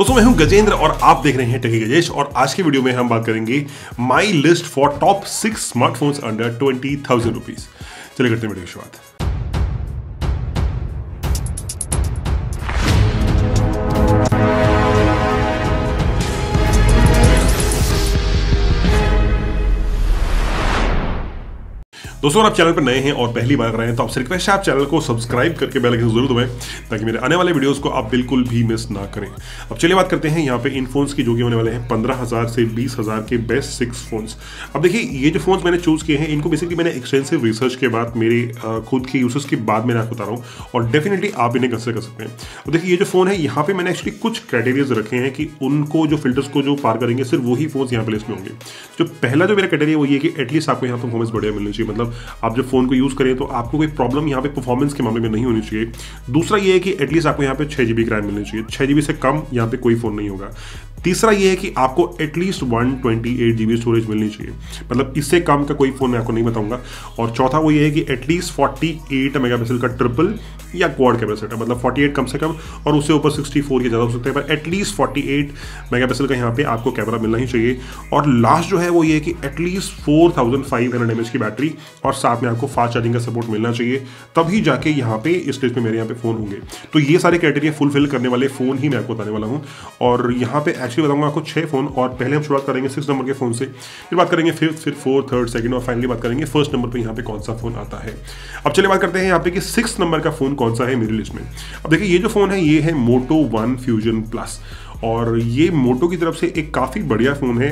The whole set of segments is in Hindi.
दोस्तों मैं हूँ गजेंद्र और आप देख रहे हैं टेकी गजेश, और आज के वीडियो में हम बात करेंगे my list for top six smartphones under twenty thousand rupees चले करते हैं वीडियो की शुरुआत। दोस्तों आप चैनल पर नए हैं और पहली बार रहे हैं तो आपसे रिक्वेस्ट है, आप चैनल को सब्सक्राइब करके बेल आइकन ज़रूर दबाएँ, ताकि मेरे आने वाले वीडियोस को आप बिल्कुल भी मिस ना करें। अब चलिए बात करते हैं, यहाँ पे इन फोन्स की जो कि होने वाले हैं, पंद्रह हज़ार से बीस हज़ार के बेस्ट सिक्स फोन्स अब देखिए, ये जो फोन्स मैंने चूज़ किए हैं, इनको बेसिकली मैंने एक्सटेंसिव रिसर्च के बाद मेरे खुद के यूज़र्स के बाद मैंने आपको बता रहा हूँ, और डेफिनेटली आप इन्हें कंसिडर कर सकते हैं। अब देखिए, ये जो फ़ोन है, यहाँ पे मैंने एक्चुअली कुछ क्राइटेरियाज रखे हैं कि उनको जो फिल्टर्स को जो पार करेंगे, सिर्फ़ वही फ़ोन यहाँ पे लिस्ट में होंगे। जो पहला जो मेरा क्राइटेरिया वो ये कि एटलीस्ट आपको यहाँ पर परफॉर्मेंस बढ़िया मिलनी चाहिए मतलब आप जब फ़ोन को यूज़ करें तो आपको कोई प्रॉब्लम यहाँ पे परफॉर्मेंस के मामले में नहीं होनी चाहिए। दूसरा ये है कि एटलीस्ट आपको यहाँ पे छह जीबी रैम मिलनी चाहिए। छह जीबी से कम यहाँ पे कोई फ़ोन नहीं होगा। तीसरा ये है कि आपको at least one twenty eight G B storage मिलनी चाहिए। मतलब इससे कम का कोई फ़ोन मैं आपको नहीं बताऊँगा। और चौथा वो ये है कि at least forty eight megapixel का ट्रिपल या क्वाड कैमरा सेट है मतलब 48 कम से कम और उससे ऊपर 64 के ज़्यादा हो सकते हैं, पर एटलीस्ट 48 मेगापिक्सल का यहाँ पे आपको कैमरा मिलना ही चाहिए। और लास्ट जो है वो ये है कि at least four thousand five hundred M H की बैटरी और साथ में आपको फास्ट चार्जिंग का सपोर्ट मिलना चाहिए। तभी जाके यहाँ पे इस स्टेज पे मेरे यहाँ पे फ़ोन होंगे। तो ये सारे क्राइटेरिया फुलफिल करने वाले फ़ोन ही मैं आपको बताने वाला हूँ। और यहाँ पे एक्चुअली बताऊँगा आपको छः फ़ोन और पहले हम शुरुआत करेंगे सिक्स नंबर के फ़ोन से। फिर बात करेंगे फिफ्थ फिर फोर्थ थर्ड सेकंड और फाइनली बात करेंगे फ़र्स्ट नंबर पर यहाँ पे कौन सा फ़ोन आता है। अब चलिए बात करते हैं यहाँ पे कि सिक्स नंबर का फ़ोन कौन सा है मेरी लिस्ट में। अब देखिए, ये जो फ़ोन है, ये है मोटो वन फ्यूजन प्लस और ये मोटो की तरफ़ से एक काफ़ी बढ़िया फ़ोन है।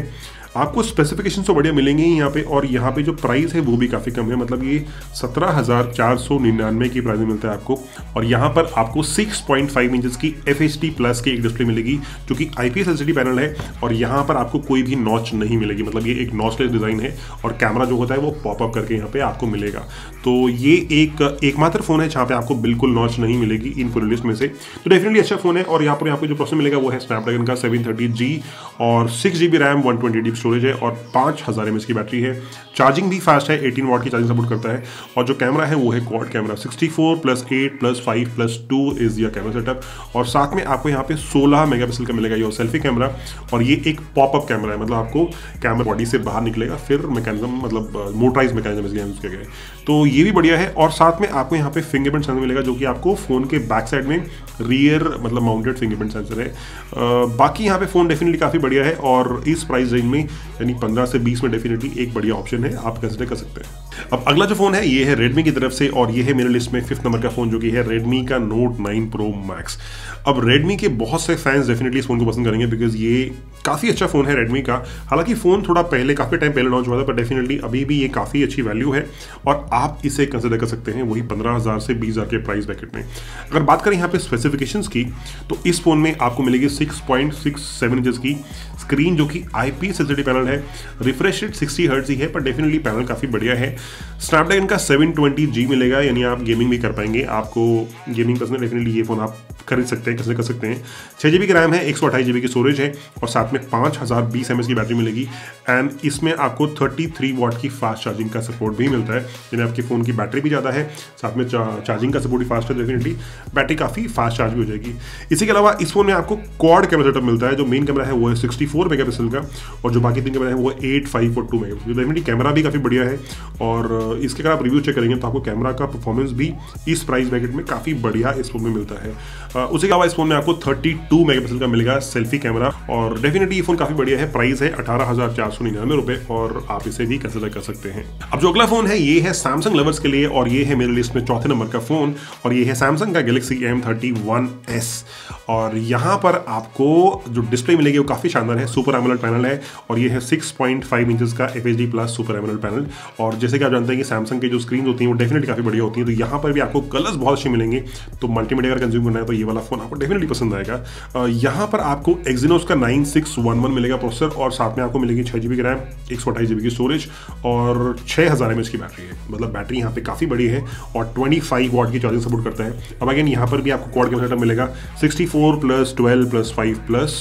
आपको स्पेसिफिकेशन तो बढ़िया मिलेंगे ही यहाँ पे, और यहाँ पे जो प्राइस है वो भी काफ़ी कम है। मतलब ये सत्रह हज़ार चार सौ निन्यानवे की प्राइस मिलता है आपको। और यहाँ पर आपको 6.5 पॉइंट फाइव इंचज़ की एफ़ प्लस की एक डिस्प्ले मिलेगी, जो कि आई पी एस पैनल है, और यहाँ पर आपको कोई भी नॉच नहीं मिलेगी। मतलब ये एक नॉचलेस डिज़ाइन है, और कैमरा जो होता है वो पॉपअप करके यहाँ पे आपको मिलेगा। तो ये एक, एकमात्र फ़ोन है जहाँ पे आपको बिल्कुल नॉच नहीं मिलेगी इन लिस्ट में से। तो डेफिनेटली अच्छा फ़ोन है, और यहाँ पर आपको जो प्रोसेसर मिलेगा वो है स्नैपड्रैगन का सेवन थर्टी जी और six G B RAM one twenty D storage है और पाँच हज़ार एम की बैटरी है। चार्जिंग भी फास्ट है 18 वॉट की चार्जिंग सपोर्ट करता है और जो कैमरा है वो है quad camera 64 plus eight plus five plus two is your camera setup और साथ में आपको यहाँ पे 16 मेगापिक्सल का मिलेगा ये सेल्फी कैमरा और ये एक पॉपअप कैमरा है मतलब आपको कैमरा बॉडी से बाहर निकलेगा, फिर मैकेनिज्म मतलब मोटराइज मैकेनिज्म इसलिए यूज़ किया गया तो ये भी बढ़िया है और साथ में आपको यहाँ पे फिंगरप्रिंट सेंसर मिलेगा जो कि आपको फ़ोन के बैक साइड में रियर मतलब माउंटेड फिंगरप्रिंट सेंसर है। बाकी यहाँ पे फ़ोन डेफिनेटली काफ़ी बढ़िया है और इस प्राइस रेंज में यानी पंद्रह से बीस में डेफिनेटली एक बढ़िया ऑप्शन है, आप कंसिडर कर सकते हैं। अब अगला जो फ़ोन है, ये है रेडमी की तरफ़ से और ये है मेरे लिस्ट में फिफ्थ नंबर का फ़ोन जो कि है रेडमी का नोट 9 प्रो मैक्स अब रेडमी के बहुत से फैंस डेफिनेटली इस फ़ोन को पसंद करेंगे बिकॉज़ ये काफ़ी अच्छा फ़ोन है रेडमी का। हालाँकि फ़ोन थोड़ा पहले, काफ़ी टाइम पहले लॉन्च हुआ था पर डेफिनेटली अभी भी ये काफ़ी अच्छी वैल्यू है और आप इसे कंसिडर कर सकते हैं वही पंद्रह से बीस के प्राइस बैकेट में। अगर बात करें यहाँ पे स्पेसिफिकेशंस की तो इस फ़ोन में आपको मिलेगी सिक्स पॉइंट सिक्स की स्क्रीन जो कि आई पी पैनल है। रिफ्रेश रेट सिक्सटी हर्ट्स ही है, पर डेफिनेटली पैनल काफ़ी बढ़िया है। स्नैपड्रैगन का सेवन ट्वेंटी जी मिलेगा, यानी आप गेमिंग भी कर पाएँगे। आपको गेमिंग पसंद डेफिनेटली ये फ़ोन आप खरीद सकते हैं कैसे कर सकते हैं। छः जी की रैम है, एक सौ अट्ठाईस जी की स्टोरेज है और साथ में पाँच हज़ार बीस एम की बैटरी मिलेगी। एंड इसमें आपको थर्टी थ्री वॉट की फास्ट चार्जिंग का सपोर्ट भी मिलता है। यानी आपके फ़ोन की बैटरी भी ज़्यादा है, साथ में चार्जिंग का सपोर्ट भी फास्ट है डेफिनेटली बैटरी काफ़ी फास्ट चार्ज भी हो जाएगी। इसी के अलावा इस फ़ोन में आपको क्वाड कैमरा सेटअप मिलता है, जो मेन कैमरा है, वो है सिक्सटी फोर मेगा पिक्सल का और जो बाकी तीन कैमरा है, वो एट फाइव और टू मेगा डेफिनेटली कैमरा भी काफ़ी बढ़िया है और इसके अगर आप रिव्यू चेक करेंगे तो आपको कैमरा का परफॉर्मेंस भी इस प्राइस ब्रैकेट में काफ़ी बढ़िया इस फ़ोन में मिलता है। उसके अलावा इस फ़ोन में आपको 32 मेगापिक्सल का मिलेगा सेल्फी कैमरा और डेफिनेटली ये फ़ोन काफ़ी बढ़िया है। प्राइस है अठारह हज़ार चार सौ निन्यानवे रुपए और आप इसे भी कंसिडर कर सकते हैं। अब जो अगला फ़ोन है, ये है सैमसंग लवर्स के लिए और ये है मेरे लिस्ट में चौथे नंबर का फ़ोन और ये है सैमसंग का Galaxy M thirty one S और यहाँ पर आपको जो डिस्प्ले मिलेगी वो काफ़ी शानदार है सुपर एमुलेट पैनल है और ये है 6.5 पॉइंट इंचेस का F plus super AMOLED panel और जैसे कि आप जानते हैं कि सैमसंग की जो स्क्रीन होती है वो डेफिनेटली काफ़ी बढ़िया होती है। तो यहाँ पर भी आपको कलर्स बहुत अच्छे मिलेंगे। तो मल्टीमीडिया अगर कंज्यूम करना है तो ये वाला फ़ोन आपको डेफिनेटली पसंद आएगा। यहाँ पर आपको एक्जिनोस का नाइन सिक्स वन वन मिलेगा प्रोसेसर और साथ में आपको मिलेगी छः जी बी की रैम एक सौ अट्ठाईस जी बी की स्टोरेज और छः हज़ार एम एच की बैटरी है। मतलब बैटरी यहाँ पे काफ़ी बड़ी है और ट्वेंटी फाइव वॉट की चार्जिंग सपोर्ट करता है। अब अगेन यहाँ पर भी आपको क्वाड कैमरा मिलेगा sixty four plus twelve plus five plus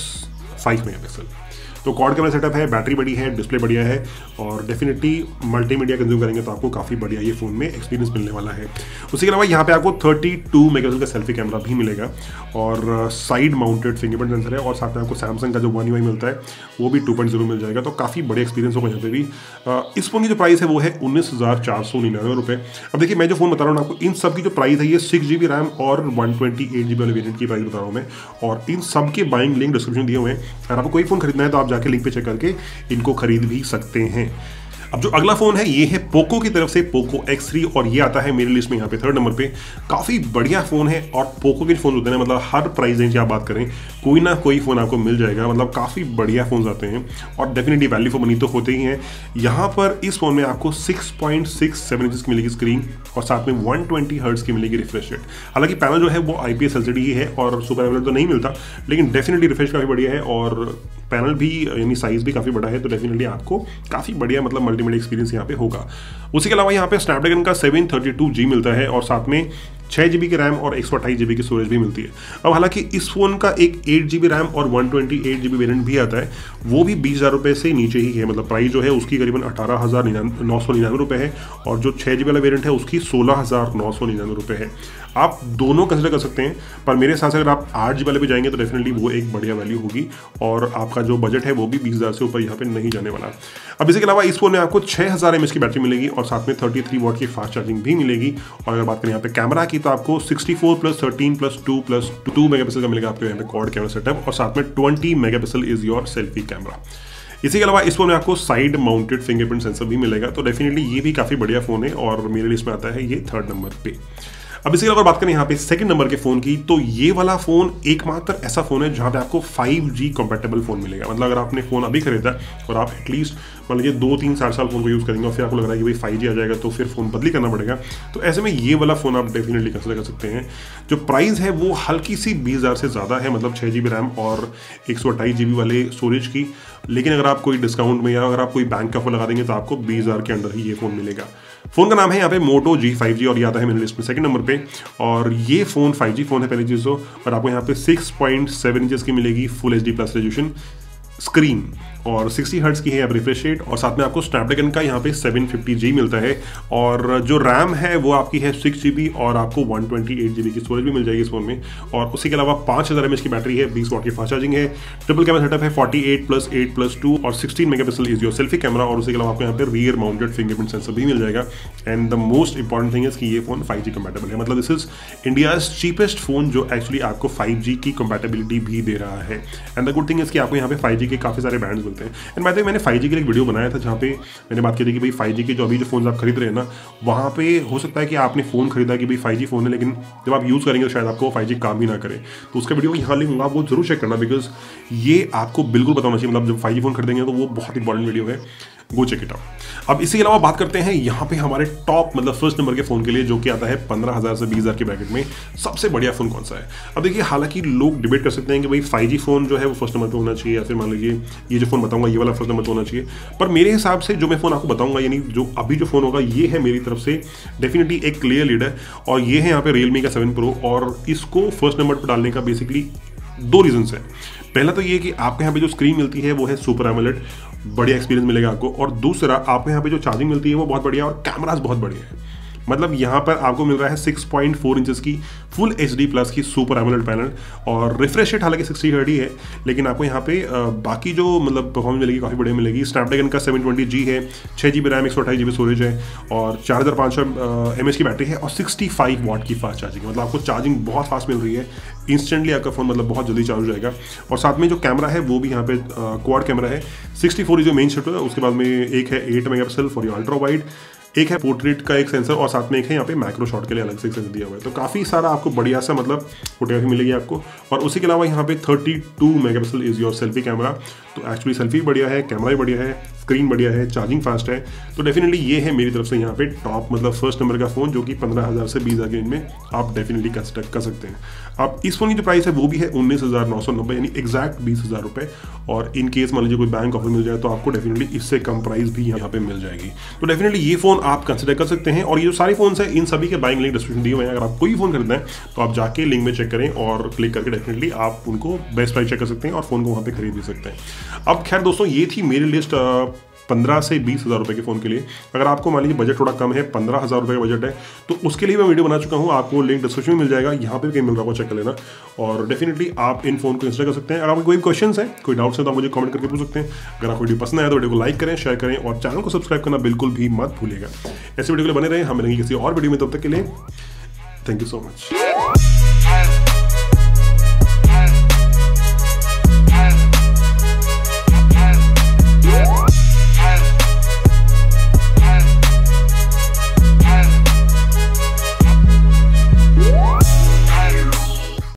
five megapixel तो कॉर्ड कैमरा सेटअप है बैटरी बड़ी है डिस्प्ले बढ़िया है और डेफिनेटली मल्टीमीडिया कंज्यूम करेंगे तो आपको काफ़ी बढ़िया ये फ़ोन में एक्सपीरियंस मिलने वाला है। उसके अलावा यहाँ पे आपको 32 मेगापिक्सल का सेल्फी कैमरा भी मिलेगा और साइड माउंटेड फिंगरप्रिंट सेंसर है और साथ में आपको सैमसंग का जो वन यू मिलता है, वो भी 2.0 मिल जाएगा। तो काफ़ी बड़े एक्सपीरियंस होगा यहाँ पे भी। इस फ़ोन की जो प्राइस है वो है उन्नीस हज़ार चार सौ निन्यानवे रुपये अब देखिए, मैं जो फ़ोन बता रहा हूँ आपको, इन सब की जो प्राइस है ये सिक्स जी बी रैम और one twenty eight G B वाले वेरियंट की प्राइस बता रहा हूँ मैं। और इन सब के बाइंग लिंक डिस्क्रिप्शन दिए हुए हैं। अगर आपको कोई फ़ोन खरीदना है तो आप जाके लिंक पे चेक करके इनको खरीद भी सकते हैं। अब जो अगला फ़ोन है, ये है पोको की तरफ़ से पोको X3 और ये आता है मेरे लिस्ट में यहाँ पे थर्ड नंबर पे। काफ़ी बढ़िया फ़ोन है और पोको के फ़ोन होते हैं मतलब हर प्राइस रेंज की आप बात करें, कोई ना कोई फ़ोन आपको मिल जाएगा। मतलब काफ़ी बढ़िया फ़ोन आते हैं और डेफिनेटली वैल्यू फॉर मनी तो होते ही हैं। यहाँ पर इस फ़ोन में आपको सिक्स पॉइंट सिक्स की मिलेगी स्क्रीन और साथ में वन ट्वेंटी की मिलेगी रिफ्रेश रेट हालाँकि पैनल जो है वो आई पी एस ही है और सुपर एवरेज तो नहीं मिलता, लेकिन डेफिनेटली रिफ्रेश काफ़ी बढ़िया है और पैनल भी, यानी साइज़ भी काफ़ी बड़ा है तो डेफिनेटली आपको काफ़ी बढ़िया मतलब मल्टीमीडिया एक्सपीरियंस यहाँ पे होगा। उसी के अलावा यहाँ पे स्नैपड्रैगन का सेवन थर्टी टू जी मिलता है और साथ में छः जी की रैम और एक सौ की स्टोरेज भी मिलती है। अब हालाँकि इस फ़ोन का एक एट जी रैम और one twenty eight G variant भी आता है, वो भी बीस हज़ार रुपये से नीचे ही है। मतलब प्राइस जो है, उसकी करीबन अठारह हज़ार नौ सौ निन्यानवे रुपये है और जो छः जी वाला वेरियंट है, उसकी सोलह हज़ार नौ सौ निन्यानवे रुपये है। आप दोनों कंसिडर कर सकते हैं, पर मेरे हिसाब से अगर आप आठ जी वाले पे जाएँगे तो डेफिनेटली वो एक बढ़िया वैल्यू होगी और आपका जो बजट है, वो भी बीस हज़ार से ऊपर यहाँ पे नहीं जाने वाला। अब इसके अलावा इस फ़ोन में आपको छः हज़ार एम की बैटरी मिलेगी और साथ में थर्टी थ्री वॉट की फास्ट चार्जिंग भी मिलेगी। और अगर बात करें यहाँ पे कैमरा की तो आपको sixty four plus thirteen plus 2 plus 2 megapixel का मिलेगा आपको यहाँ पे कॉर्ड कैमरा सेटअप और साथ में 20 megapixel is your selfie camera इसी के अलावा इस फ़ोन में आपको साइड माउंटेड फिंगरप्रिंट सेंसर भी मिलेगा तो डेफिनेटली ये भी काफ़ी बढ़िया फ़ोन है और मेरे लिस्ट में आता है ये थर्ड नंबर पे। अब इसके अलावा बात करें यहाँ पे सेकंड नंबर के फ़ोन की तो ये वाला फ़ोन एकमात्र ऐसा फ़ोन है जहाँ पे आपको 5G कंपेटेबल फ़ोन मिलेगा। मतलब अगर आपने फ़ोन अभी खरीदा और आप एटलीस्ट मान लीजिए दो तीन चार साल फ़ोन को यूज़ करेंगे और फिर आपको लग रहा है कि भाई फाइव आ जाएगा तो फिर फ़ोन बदली करना पड़ेगा। तो ऐसे में ये वाला फ़ोन आप डेफिनेटली कंसिडर कर सकते हैं। जो प्राइस है वो हल्की सी बीस हज़ार से ज़्यादा है मतलब छः जी रैम और एक सौ वाले स्टोरेज की। लेकिन अगर आप कोई डिस्काउंट में या अगर आप कोई बैंक का फ़ोन लगा देंगे तो आपको बीस हज़ार के अंदर ही ये फ़ोन मिलेगा। फ़ोन का नाम है यहाँ पे मोटो जी फाइव जी और याद है मेरे लिस्ट में सेकंड नंबर पे। और ये फ़ोन फाइव जी फ़ोन है पहले चीज़ों तो और आपको यहाँ पे सिक्स पॉइंट सेवन इंचज़ की मिलेगी full H D plus resolution screen और 60 हर्ट्स की है अब रिफ्रेश रेट और साथ में आपको स्नैपड्रैगन का यहाँ पे 750G मिलता है और जो रैम है वो आपकी है सिक्स जी और आपको वन ट्वेंटी की स्टोरेज भी मिल जाएगी इस फ़ोन में और उसी के अलावा पाँच हज़ार की बैटरी है बीस वॉट की फास्ट चार्जिंग है ट्रिपल कैमरा सेटअप है forty eight plus eight plus two और sixteen megapixel is your selfie camera और उसके अलावा आपको यहाँ पे रियर माउंटेड फिंगरप्रिंट सेंसर भी मिल जाएगा and the most important thing is कि ये फ़ोन फाइव जी कंपेटेबल है। मतलब this is India cheapest phone जो एक्चुअली आपको फाइव जी की कंपेटेबिलिटी भी दे रहा है। And the good thing is कि आपको यहाँ पे फाइव जी के काफ़ी सारे बैंड मिलते हैं। एंड बाय द मैंने फाइव के लिए एक वीडियो बनाया था जहाँ पे मैंने बात की थी कि भाई फाइव के जो अभी जो फ़ोन आप खरीद रहे हैं ना, वहाँ पे हो सकता है कि आपने फ़ोन खरीदा कि भाई फाइव फ़ोन है, लेकिन जब आप यूज़ करेंगे तो शायद आपको फाइव काम भी ना करे। तो उसका वीडियो यहाँ लिंक आप वो ज़रूर चेक करना बिकॉज़ ये आपको बिल्कुल बताना चाहिए मतलब जब फाइव फ़ोन खरीदेंगे तो वो बहुत इंपॉर्टेंट वीडियो है। गो चेक इट आउट अब इसके अलावा बात करते हैं, यहाँ पे हमारे टॉप मतलब फ़र्स्ट नंबर के फ़ोन के लिए जो कि आता है पंद्रह हज़ार से बीस हज़ार के ब्रैकेट में, सबसे बढ़िया फ़ोन कौन सा है? अब देखिए, हालाँकि लोग डिबेट कर सकते हैं कि भाई फाइव फ़ोन जो है वो फ़र्स्ट नंबर पे होना चाहिए या फिर मान लीजिए ये जो फ़ोन बताऊँगा, ये वाला फ़र्स्ट नंबर पे होना चाहिए। पर मेरे हिसाब से जो मैं फ़ोन आपको बताऊँगा, यानी जो अभी जो फ़ोन होगा, ये है मेरी तरफ़ से डेफिनेटली एक क्लियर लीडर और ये है यहाँ पे रियलमी का सेवन प्रो और इसको फ़र्स्ट नंबर पर डालने का बेसिकली दो रीजन है। पहला तो ये कि आपके यहाँ पे जो स्क्रीन मिलती है, वो है सुपर एमोलेट बढ़िया एक्सपीरियंस मिलेगा आपको। और दूसरा, आपको यहाँ पे जो चार्जिंग मिलती है, वो बहुत बढ़िया और कैमराज बहुत बढ़िया है। मतलब यहाँ पर आपको मिल रहा है 6.4 पॉइंट इंचेस की फुल एच डी प्लस की सुपर एमोलेड पैनल और रिफ्रेश रेट हालाँकि सिक्सटी हर्ड ही, लेकिन आपको यहाँ पे बाकी जो मतलब परफॉर्मेंस मिलेगी काफ़ी बढ़िया मिलेगी। स्नैपड्रैगन का 720 जी है छः जी बी रैम एक सौ अठाई जी बी स्टोरेज है और चार हज़ार पाँच सौ एम एच की बैटरी है और सिक्सटी फाइव वॉट की फास्ट चार्जिंग मतलब आपको चार्जिंग बहुत फास्ट मिल रही है। इंस्टेंटली आपका फ़ोन मतलब बहुत जल्दी चार्ज हो जाएगा। और साथ में जो कैमरा है, वो भी यहाँ पे क्वाड कैमरा है। सिक्सटी फोर जो मेन शटर है उसके बाद में एक है eight megapixel for your ultra wide एक है पोर्ट्रेट का एक सेंसर और साथ में एक है यहाँ पे माइक्रो शॉट के लिए अलग से सेंसर दिया हुआ है। तो काफ़ी सारा आपको बढ़िया सा मतलब फोटोग्राफी मिलेगी आपको। और उसी के अलावा यहाँ पे 32 megapixel is your selfie camera तो एक्चुअली सेल्फी बढ़िया है कैमरा भी बढ़िया है स्क्रीन बढ़िया है चार्जिंग फास्ट है तो डेफिनेटली ये है मेरी तरफ़ से यहाँ पे टॉप मतलब फ़र्स्ट नंबर का फ़ोन जो कि पंद्रह हज़ार से बीस हज़ार के में आप डेफिनेटली कंसिडर कर सकते हैं। अब इस फ़ोन की जो प्राइस है वो भी है उन्नीस हज़ार नौ सौ नब्बे, यानी एग्जैक्ट बीस हज़ार रुपये और इन केस मान लीजिए कोई बैंक ऑफ़र मिल जाए तो आपको डेफिनेटली इससे कम प्राइस भी यहाँ पे मिल जाएगी। तो डेफिनेटली ये फ़ोन आप कंसिडर कर सकते हैं, और ये जो सारे फ़ोन है, इन सभी के बाइंग लिंक डिस्क्रिप्शन दिए हुए हैं। अगर आप कोई फ़ोन खरीदना है तो आप जाके लिंक में चेक करें और क्लिक करके डेफिनेटली आप उनको बेस्ट प्राइस चेक कर सकते हैं और फ़ोन को वहाँ पर खरीद भी सकते हैं। अब खैर दोस्तों, ये थी मेरी लिस्ट पंद्रह से बीस हज़ार रुपये के फ़ोन के लिए। अगर आपको मान लीजिए बजट थोड़ा कम है, पंद्रह हज़ार रुपये का बजट है तो उसके लिए मैं वीडियो बना चुका हूँ। आपको लिंक डिस्क्रिप्शन में मिल जाएगा, यहाँ पे भी कहीं मिल रहा होगा चेक कर लेना। और डेफिनेटली आप इन फ़ोन को इंस्टॉल कर सकते हैं। अगर आपको कोई क्वेश्चन है, कोई डाउट्स है तो आप मुझे कमेंट करके पूछ सकते हैं। अगर आपको वीडियो पसंद आया तो वीडियो को लाइक करें शेयर करें और चैनल को सब्सक्राइब करना बिल्कुल भी मत भूलेगा ऐसे वीडियो के लिए बने रहे, हम मिलेंगे किसी और वीडियो में, तब तक के लिए थैंक यू सो मच